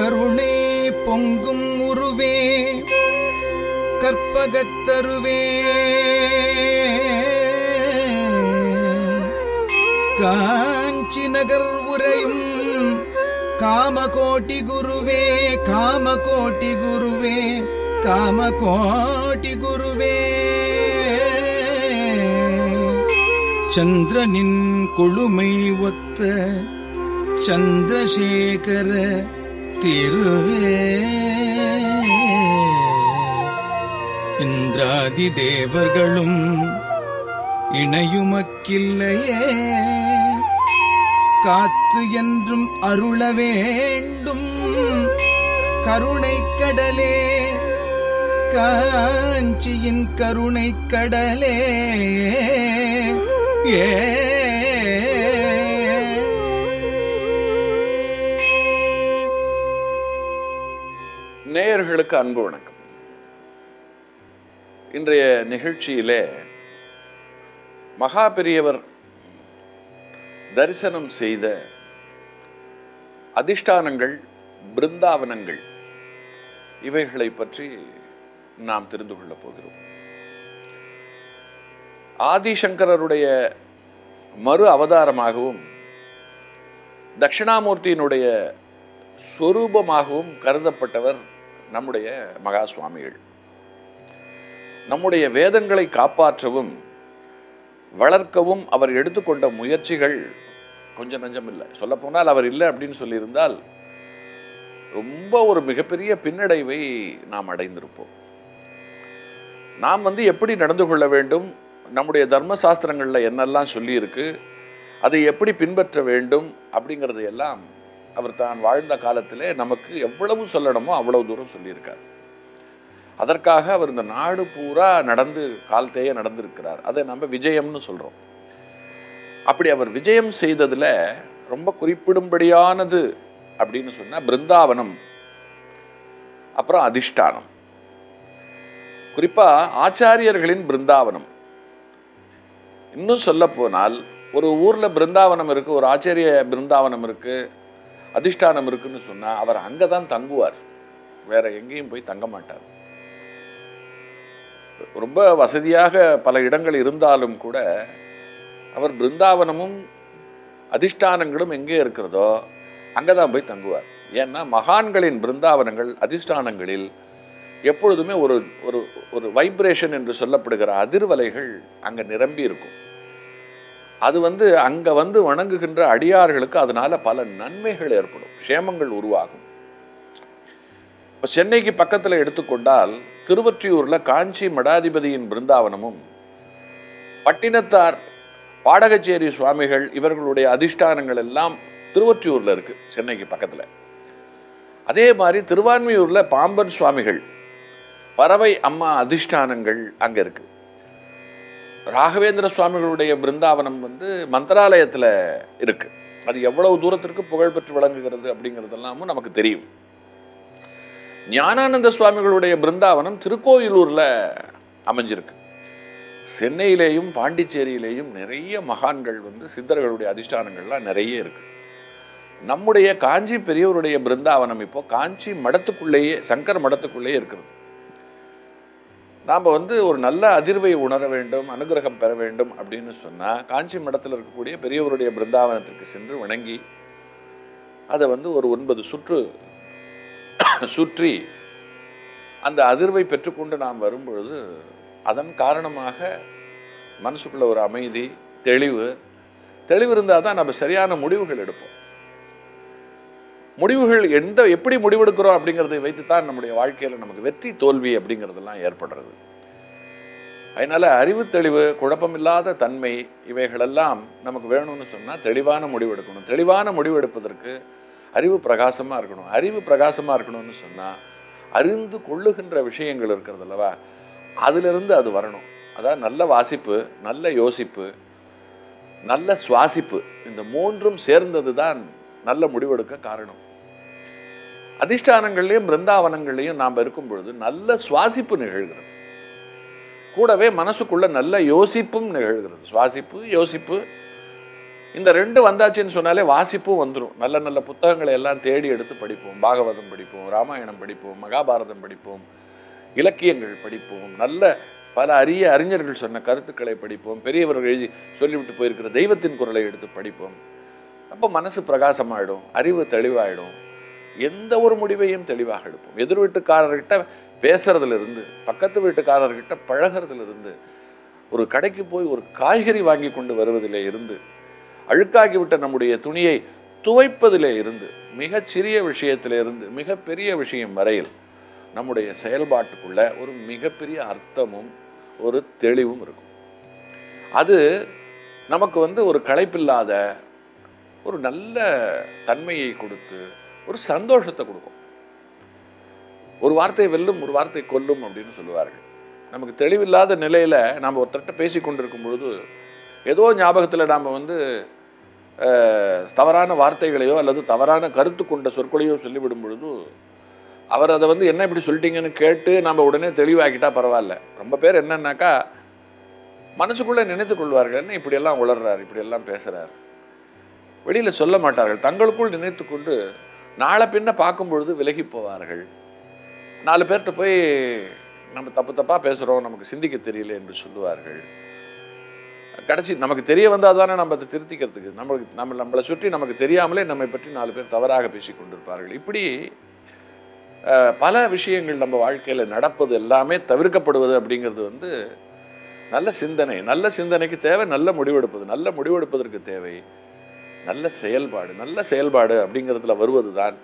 கருணே பொங்கும் உருவே கற்பகத்தருவே காஞ்சி நகர் உரையும் காமகோட்டி குருவே காமகோட்டி குருவே காமகோட்டி குருவே. சந்திரனின் கொழுமை ஒத்த சந்திரசேகர திருவே. இந்திராதி தேவர்களும் இணையுமக்கில்லையே. காத்து என்றும் அருள வேண்டும். கருணை கடலே. காஞ்சியின் கருணை கடலே. ஏ நேயர்களுக்கு அன்பு வணக்கம். இன்றைய நிகழ்ச்சியிலே மகா பெரியவர் தரிசனம் செய்த அதிஷ்டானங்கள் பிருந்தாவனங்கள் இவைகளை பற்றி நாம் தெரிந்து கொள்ளப் போகிறோம். ஆதிசங்கரருடைய மறு அவதாரமாகவும் தட்சிணாமூர்த்தியினுடைய சொரூபமாகவும் கருதப்பட்டவர் நம்முடைய மகா சுவாமிகள் நம்முடைய வேதங்களை காப்பாற்றவும் வளர்க்கவும் அவர் எடுத்துக்கொண்ட முயற்சிகள் கொஞ்சம் நஞ்சம் இல்லை சொல்லப்போனால் அவர் இல்லை அப்படின்னு சொல்லியிருந்தால் ரொம்ப ஒரு மிகப்பெரிய பின்னடைவை நாம் அடைந்திருப்போம். நாம் வந்து எப்படி நடந்து கொள்ள வேண்டும் நம்முடைய தர்ம சாஸ்திரங்களில் என்னெல்லாம் சொல்லியிருக்கு அதை எப்படி பின்பற்ற வேண்டும் அப்படிங்கிறதையெல்லாம் அவர் தான் வாழ்ந்த காலத்திலே நமக்கு எவ்வளவு சொல்லணுமோ அவ்வளவு தூரம் சொல்லியிருக்கார். அதற்காக அவர் இந்த நாடு பூரா நடந்து காலத்தையே நடந்திருக்கிறார். அதை நம்ம விஜயம்னு சொல்கிறோம் அப்படி அவர் விஜயம் செய்ததுல ரொம்ப குறிப்பிடும்படியானது அப்படின்னு சொன்னா பிருந்தாவனம் அப்புறம் அதிஷ்டானம். குறிப்பா ஆச்சாரியர்களின் பிருந்தாவனம். இன்னும் சொல்ல போனால் ஒரு ஊர்ல பிருந்தாவனம் இருக்கு ஒரு ஆச்சாரிய பிருந்தாவனம் இருக்கு அதிஷ்டானம் இருக்குன்னு சொன்னா அவர் அங்கதான் தங்குவார். வேற எங்கேயும் போய் தங்க மாட்டார். ரொம்ப வசதியாக பல இடங்கள் இருந்தாலும் கூட அவர் பிருந்தாவனமும் அதிஷ்டானங்களும் எங்கே இருக்கிறதோ அங்கே தான் போய் தங்குவார். ஏன்னா மகான்களின் பிருந்தாவனங்கள் அதிஷ்டானங்களில் எப்பொழுதுமே ஒரு ஒரு ஒரு வைப்ரேஷன் என்று சொல்லப்படுகிற அதிர்வலைகள் அங்கே நிரம்பி இருக்கும். அது வந்து அங்கே வந்து வணங்குகின்ற அடியார்களுக்கு அதனால பல நன்மைகள் ஏற்படும் க்ஷேமங்கள் உருவாகும். இப்போ சென்னைக்கு பக்கத்தில் எடுத்துக்கொண்டால் திருவற்றியூரில் காஞ்சி மடாதிபதியின் பிருந்தாவனமும் பட்டினத்தார் பாடகச்சேரி சுவாமிகள் இவர்களுடைய அதிஷ்டானங்கள் எல்லாம் திருவற்றியூரில் இருக்கு சென்னைக்கு பக்கத்தில். அதே மாதிரி திருவான்மையூரில் பாம்பன் சுவாமிகள் பறவை அம்மா அதிஷ்டானங்கள் அங்கே இருக்கு. ராகவேந்திர சுவாமிகளுடைய பிருந்தாவனம் வந்து மந்திராலயத்தில் இருக்கு. அது எவ்வளவு தூரத்திற்கு புகழ்பெற்று விளங்குகிறது அப்படிங்கிறதெல்லாமும் நமக்கு தெரியும். ஞானானந்த சுவாமிகளுடைய பிருந்தாவனம் திருக்கோயிலூரில் அமைஞ்சிருக்கு. சென்னையிலேயும் பாண்டிச்சேரியிலேயும் நிறைய மகான்கள் வந்து சித்தர்களுடைய அதிஷ்டானங்கள்லாம் நிறைய இருக்கு. நம்முடைய காஞ்சி பெரியவருடைய பிருந்தாவனம் இப்போ காஞ்சி மடத்துக்குள்ளேயே சங்கர் மடத்துக்குள்ளேயே இருக்கிறது. நாம் வந்து ஒரு நல்ல அதிர்வை உணர வேண்டும் அனுகிரகம் பெற வேண்டும் அப்படின்னு சொன்னால் காஞ்சி மடத்தில் இருக்கக்கூடிய பெரியவருடைய பிருந்தாவனத்திற்கு சென்று வணங்கி அதை வந்து ஒரு ஒன்பது சுற்று சுற்றி அந்த அதிர்வை பெற்றுக்கொண்டு நாம் வரும்பொழுது அதன் காரணமாக மனசுக்குள்ள ஒரு அமைதி தெளிவு தெளிவு இருந்தால் தான் நம்ம சரியான முடிவுகள் எடுப்போம். முடிவுகள் எந்த எப்படி முடிவெடுக்கிறோம் அப்படிங்கிறதை வைத்து தான் நம்முடைய வாழ்க்கையில் நமக்கு வெற்றி தோல்வி அப்படிங்கிறதெல்லாம் ஏற்படுறது. அதனால அறிவு தெளிவு குழப்பமில்லாத தன்மை இவைகளெல்லாம் நமக்கு வேணும்னு சொன்னால் தெளிவான முடிவெடுக்கணும். தெளிவான முடிவெடுப்பதற்கு அறிவு பிரகாசமாக இருக்கணும். அறிவு பிரகாசமாக இருக்கணும்னு சொன்னால் அறிந்து கொள்ளுகின்ற விஷயங்கள் இருக்கிறது அல்லவா? அதிலிருந்து அது வரணும். அதாவது நல்ல வாசிப்பு நல்ல யோசிப்பு நல்ல சுவாசிப்பு. இந்த மூன்றும் சேர்ந்தது தான் நல்ல முடிவெடுக்க காரணம். அதிஷ்டானங்கள்லையும் பிருந்தாவனங்கள்லையும் நாம் இருக்கும் பொழுது நல்ல சுவாசிப்பு நிகழ்கிறது. கூடவே மனசுக்குள்ள நல்ல யோசிப்பும் நிகழ்கிறது. சுவாசிப்பு யோசிப்பு. இந்த ரெண்டு வந்தாச்சுன்னு சொன்னாலே வாசிப்பும் வந்துடும் நல்ல நல்ல புத்தகங்களை எல்லாம் தேடி எடுத்து படிப்போம். பாகவதம் படிப்போம் ராமாயணம் படிப்போம் மகாபாரதம் படிப்போம் இலக்கியங்கள் படிப்போம். நல்ல பல அரிய அறிஞர்கள் சொன்ன கருத்துக்களை படிப்போம். பெரியவர்கள் எழுதி சொல்லிவிட்டு போயிருக்கிற தெய்வத்தின் குரலை எடுத்து படிப்போம். அப்போ மனசு பிரகாசமாயிடும் அறிவு தெளிவாயிடும். எந்த ஒரு முடிவையும் தெளிவாக எடுப்போம். எதிர் வீட்டுக்காரர்கிட்ட பேசுறதுலேருந்து பக்கத்து வீட்டுக்காரர்கிட்ட பழகிறதுலேருந்து ஒரு கடைக்கு போய் ஒரு காய்கறி வாங்கி கொண்டு வருவதிலே இருந்து அழுக்காகிவிட்ட நம்முடைய துணியை துவைப்பதிலே இருந்து மிகச்சிறிய சிறிய மிகப்பெரிய விஷயம் வரையில் நம்முடைய செயல்பாட்டுக்குள்ள ஒரு மிகப்பெரிய அர்த்தமும் ஒரு தெளிவும் இருக்கும். அது நமக்கு வந்து ஒரு களைப்பில்லாத ஒரு நல்ல தன்மையை கொடுத்து ஒரு சந்தோஷத்தை கொடுக்கும். ஒரு வார்த்தை வெல்லும் ஒரு வார்த்தை கொல்லும் அப்படின்னு சொல்லுவார்கள். நமக்கு தெளிவில்லாத நிலையில நாம் ஒருத்தர்கிட்ட பேசி கொண்டிருக்கும் பொழுது ஏதோ ஞாபகத்தில் நாம் வந்து அஹ், தவறான வார்த்தைகளையோ அல்லது தவறான கருத்து கொண்ட சொற்களையோ சொல்லிவிடும் பொழுது அவர் அதை வந்து என்ன இப்படி சொல்லிட்டீங்கன்னு கேட்டு நம்ம உடனே தெளிவாக்கிட்டா பரவாயில்ல. ரொம்ப பேர் என்னன்னாக்கா மனசுக்குள்ளே நினைத்து கொள்வார்கள் என்ன இப்படியெல்லாம் உளர்றார் இப்படியெல்லாம் பேசுகிறார் வெளியில் சொல்ல மாட்டார்கள். தங்களுக்குள் நினைத்து கொண்டு நாளை பின்ன பார்க்கும் பொழுது விலகி போவார்கள். நாலு பேர்கிட்ட போய் நம்ம தப்பு தப்பாக பேசுகிறோம் நமக்கு சிந்திக்க தெரியல என்று சொல்லுவார்கள். கடைசி நமக்கு தெரிய வந்தால் தானே நம்ம அதை திருத்திக்கிறதுக்கு. நம்மளுக்கு நம்ம நம்மளை சுற்றி நமக்கு தெரியாமலே நம்மை பற்றி நாலு பேர் தவறாக பேசி கொண்டிருப்பார்கள். இப்படி அஹ், பல விஷயங்கள் நம்ம வாழ்க்கையில் நடப்பது எல்லாமே தவிர்க்கப்படுவது அப்படிங்கிறது வந்து நல்ல சிந்தனை. நல்ல சிந்தனைக்கு தேவை நல்ல முடிவெடுப்பது. நல்ல முடிவெடுப்பதற்கு தேவை. நல்ல செயல்பாடு நல்ல செயல்பாடு அப்படிங்கிறதுல வருவது தான்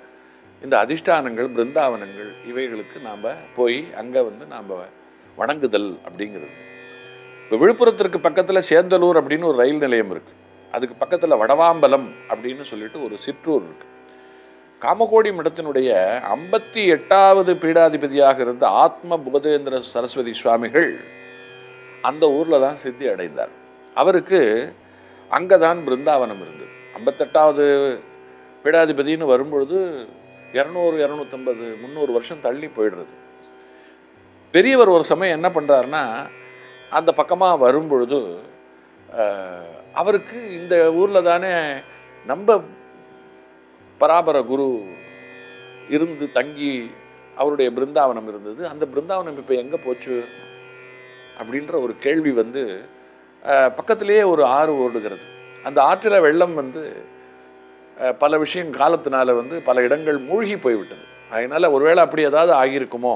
இந்த அதிஷ்டானங்கள் பிருந்தாவனங்கள் இவைகளுக்கு நாம் போய் அங்கே வந்து நாம் வணங்குதல் அப்படிங்கிறது. இப்போ விழுப்புரத்திற்கு பக்கத்தில் சேந்தலூர் அப்படின்னு ஒரு ரயில் நிலையம் இருக்குது அதுக்கு பக்கத்தில் வடவாம்பலம் அப்படின்னு சொல்லிட்டு ஒரு சிற்றூர் இருக்குது காமகோடி மடத்தினுடைய ஐம்பத்தி எட்டாவது பீடாதிபதியாக இருந்த ஆத்ம புகதேந்திர சரஸ்வதி சுவாமிகள் அந்த ஊரில் தான் சித்தி அடைந்தார். அவருக்கு அங்கே தான் பிருந்தாவனம் இருந்தது. ஐம்பத்தெட்டாவது பீடாதிபதினு வரும்பொழுது இரநூறு இரநூத்தம்பது முந்நூறு வருஷம் தள்ளி போயிடுறது. பெரியவர் ஒரு சமயம் என்ன பண்ணுறாருன்னா அந்த பக்கமாக வரும்பொழுது அவருக்கு இந்த ஊரில் தானே நம்ம பராபர குரு இருந்து தங்கி அவருடைய பிருந்தாவனம் இருந்தது. அந்த பிருந்தாவனம் இப்போ எங்கே போச்சு? அப்படின்ற ஒரு கேள்வி வந்து பக்கத்திலேயே ஒரு ஆறு ஓடுகிறது. அந்த ஆற்றில் வெள்ளம் வந்து பல விஷயம் காலத்தினால வந்து பல இடங்கள் மூழ்கி போய்விட்டது. அதனால் ஒருவேளை அப்படி ஏதாவது ஆகியிருக்குமோ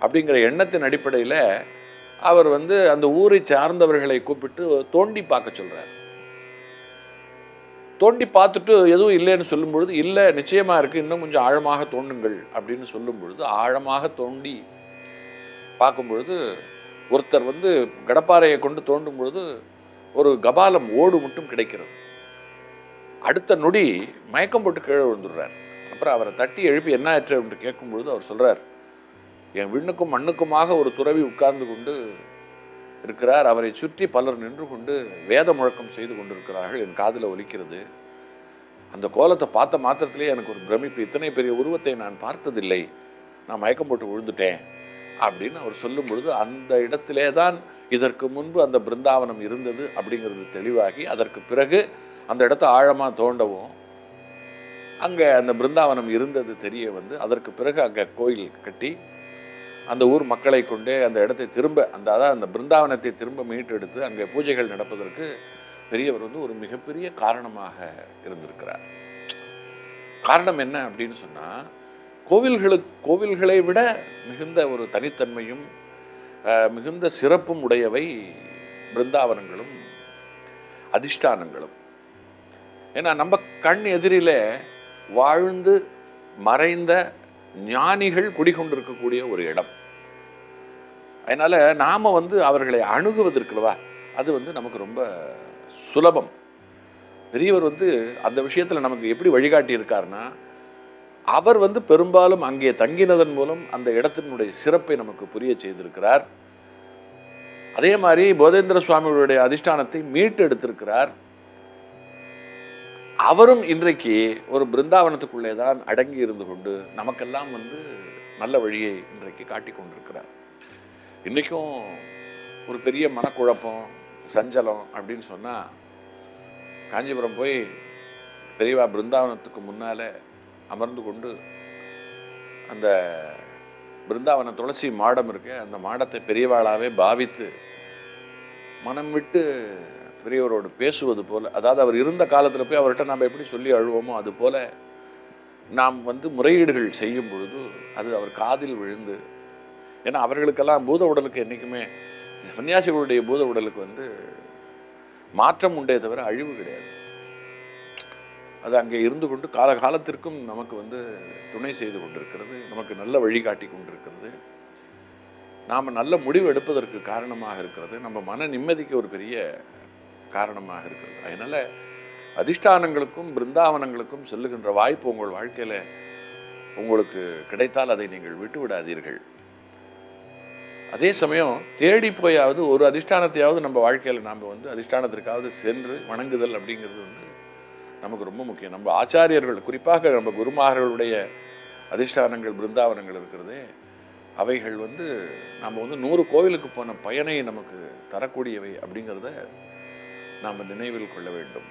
அப்படிங்கிற எண்ணத்தின் அடிப்படையில் அவர் வந்து அந்த ஊரை சார்ந்தவர்களை கூப்பிட்டு தோண்டி பார்க்க சொல்கிறார் தோண்டி பார்த்துட்டு எதுவும் இல்லைன்னு சொல்லும் பொழுது இல்லை நிச்சயமாக இருக்குது இன்னும் கொஞ்சம் ஆழமாக தோண்டுங்கள் அப்படின்னு சொல்லும் பொழுது ஆழமாக தோண்டி பார்க்கும் பொழுது ஒருத்தர் வந்து கடப்பாறையை கொண்டு தோண்டும் பொழுது ஒரு கபாலம் ஓடு மட்டும் கிடைக்கிறது. அடுத்த நொடி மயக்கம் போட்டு கீழே விழுந்துடுறார். அப்புறம் அவரை தட்டி எழுப்பி என்ன ஆயிற்று என்று கேட்கும் பொழுது அவர் சொல்கிறார் என் விண்ணுக்கும் மண்ணுக்குமாக ஒரு துறவி உட்கார்ந்து கொண்டு இருக்கிறார். அவரை சுற்றி பலர் நின்று கொண்டு வேத முழக்கம் செய்து கொண்டிருக்கிறார்கள். என் காதில் ஒலிக்கிறது. அந்த கோலத்தை பார்த்த மாத்திரத்திலே எனக்கு ஒரு பிரமிப்பு. இத்தனை பெரிய உருவத்தை நான் பார்த்ததில்லை. நான் மயக்கம் போட்டு விழுந்துட்டேன். அப்படின்னு அவர் சொல்லும் பொழுது அந்த இடத்திலே தான் இதற்கு முன்பு அந்த பிருந்தாவனம் இருந்தது அப்படிங்கிறது தெளிவாகி அதற்கு பிறகு அந்த இடத்த ஆழமாக தோண்டவும் அங்கே அந்த பிருந்தாவனம் இருந்தது தெரிய வந்து அதற்கு பிறகு அங்கே கோயில் கட்டி அந்த ஊர் மக்களை கொண்டே அந்த இடத்தை திரும்ப அந்த அதாவது அந்த பிருந்தாவனத்தை திரும்ப மீட்டெடுத்து அங்கே பூஜைகள் நடப்பதற்கு பெரியவர் வந்து ஒரு மிகப்பெரிய காரணமாக இருந்திருக்கிறார். காரணம் என்ன அப்படின்னு சொன்னால் கோவில்களுக்கு கோவில்களை விட மிகுந்த ஒரு தனித்தன்மையும் மிகுந்த சிறப்பும் உடையவை பிருந்தாவனங்களும் அதிஷ்டானங்களும். ஏன்னா நம்ம கண் எதிரில வாழ்ந்து மறைந்த ஞானிகள் குடிகொண்டிருக்கக்கூடிய ஒரு இடம். அதனால் நாம் வந்து அவர்களை அணுகுவதற்குலவா அது வந்து நமக்கு ரொம்ப சுலபம். பெரியவர் வந்து அந்த விஷயத்தில் நமக்கு எப்படி வழிகாட்டி இருக்காருன்னா அவர் வந்து பெரும்பாலும் அங்கே தங்கினதன் மூலம் அந்த இடத்தினுடைய சிறப்பை நமக்கு புரிய செய்திருக்கிறார். அதே மாதிரி போதேந்திர சுவாமிகளுடைய அதிஷ்டானத்தை மீட்டெடுத்திருக்கிறார். அவரும் இன்றைக்கு ஒரு பிருந்தாவனத்துக்குள்ளே தான் அடங்கி இருந்து கொண்டு நமக்கெல்லாம் வந்து நல்ல வழியை இன்றைக்கு காட்டி கொண்டிருக்கிறார். இன்றைக்கும் ஒரு பெரிய மனக்குழப்பம் சஞ்சலம் அப்படின்னு சொன்னால் காஞ்சிபுரம் போய் பெரியவா பிருந்தாவனத்துக்கு முன்னால அமர்ந்து கொண்டு அந்த பிருந்தாவன துளசி மாடம் இருக்கு. அந்த மாடத்தை பெரியவாளாவே பாவித்து மனம் விட்டு பெரியவரோடு பேசுவது போல அதாவது அவர் இருந்த காலத்தில் போய் அவர்கிட்ட நாம் எப்படி சொல்லி அழுவோமோ அது போல நாம் வந்து முறையீடுகள் செய்யும் பொழுது அது அவர் காதில் விழுந்து ஏன்னா அவர்களுக்கெல்லாம் பூத உடலுக்கு என்றைக்குமே சன்னியாசிகளுடைய பூத உடலுக்கு வந்து மாற்றம் உண்டே தவிர அழிவு கிடையாது. அது அங்கே இருந்து கொண்டு காலகாலத்திற்கும் நமக்கு வந்து துணை செய்து கொண்டிருக்கிறது நமக்கு நல்ல வழிகாட்டி கொண்டிருக்கிறது. நாம் நல்ல முடிவு எடுப்பதற்கு காரணமாக இருக்கிறது. நம்ம மன நிம்மதிக்கு ஒரு பெரிய காரணமாக இருக்கிறது. அதனால் அதிஷ்டானங்களுக்கும் பிருந்தாவனங்களுக்கும் செல்லுகின்ற வாய்ப்பு உங்கள் வாழ்க்கையில் உங்களுக்கு கிடைத்தால் அதை நீங்கள் விட்டு விடாதீர்கள். அதே சமயம் தேடி போயாவது ஒரு அதிஷ்டானத்தையாவது நம்ம வாழ்க்கையில் நாம் வந்து அதிஷ்டானத்திற்காவது சென்று வணங்குதல் அப்படிங்கிறது வந்து நமக்கு ரொம்ப முக்கியம். நம்ம ஆச்சாரியர்கள் குறிப்பாக நம்ம குருமார்களுடைய அதிஷ்டானங்கள் பிருந்தாவனங்கள் இருக்கிறதே அவைகள் வந்து நம்ம வந்து நூறு கோவிலுக்கு போன பயனை நமக்கு தரக்கூடியவை அப்படிங்கிறத நாம் நினைவில் கொள்ள வேண்டும்.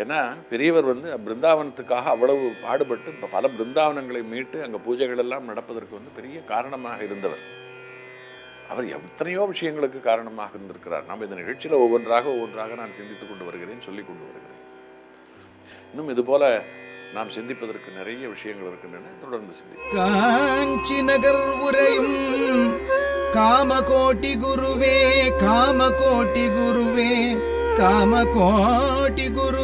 ஏன்னா பெரியவர் வந்து பிருந்தாவனத்துக்காக அவ்வளவு பாடுபட்டு இப்போ பல பிருந்தாவனங்களை மீட்டு அங்கே பூஜைகள் எல்லாம் நடப்பதற்கு வந்து பெரிய காரணமாக இருந்தவர். அவர் எத்தனையோ விஷயங்களுக்கு காரணமாக இருந்திருக்கிறார். நாம் இந்த நிகழ்ச்சியில் ஒவ்வொன்றாக ஒவ்வொன்றாக நான் சிந்தித்துக் கொண்டு வருகிறேன் சொல்லிக் கொண்டு வருகிறேன். இன்னும் இது போல நாம் சிந்திப்பதற்கு நிறைய விஷயங்கள் இருக்கின்றன. தொடர்ந்து காஞ்சி நகர் உரையும் காமகோட்டி குருவே காமகோட்டி குருவே காமகோட்டி குரு